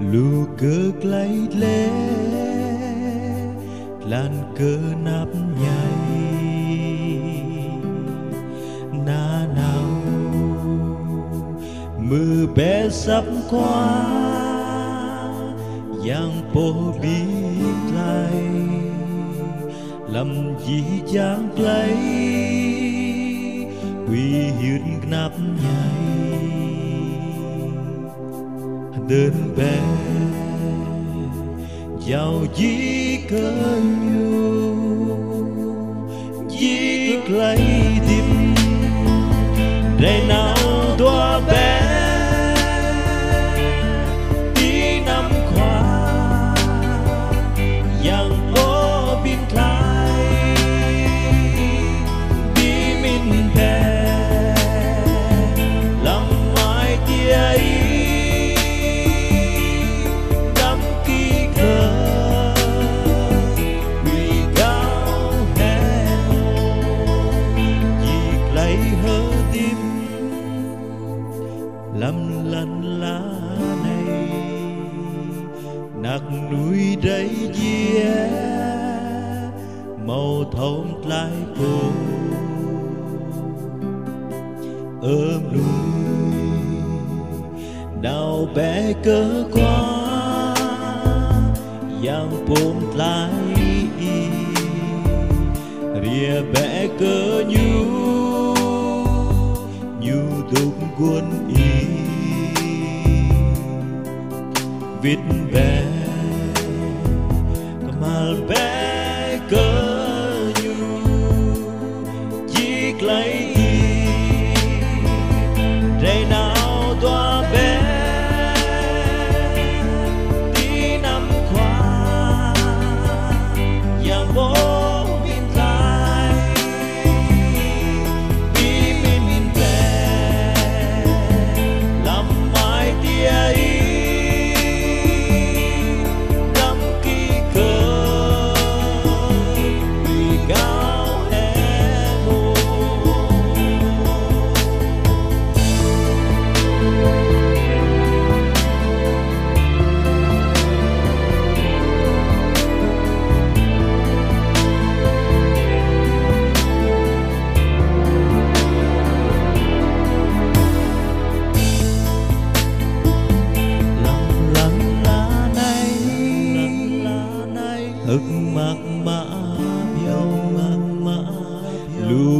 lù cơ lấy lê lan cơ nắp nhảy na nào, mưa bé sắp qua, giang phố biết lại. Làm gì chẳng lấy quy hiến nắp nhảy đơn bé. Giàu dĩ cơ nhu dĩ lấy lầm lần lá này. Nạc núi đầy dìa màu thông lại phố ôm núi, đào bé cơ qua yang bom lại ria bé cơ nhu nhu đục quân y viết bé kamal bé cơ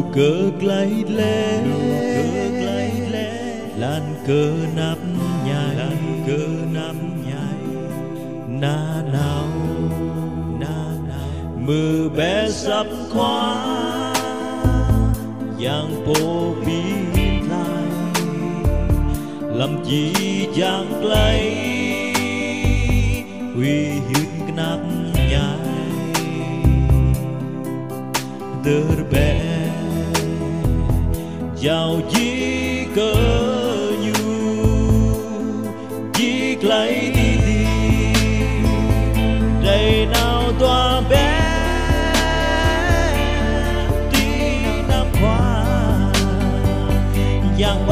lù cơ lấy lê. Lan cờ nắp nhai lan cờ nắp nhai na nào. Na nào. Mưa bé sắp khóa. Giang phố biết lại làm gì giang lấy huy hiến nắp nhai đỡ bé giàu chỉ cơ nhu chỉ lấy đi đi. Đây nào toa bé đi năm qua yang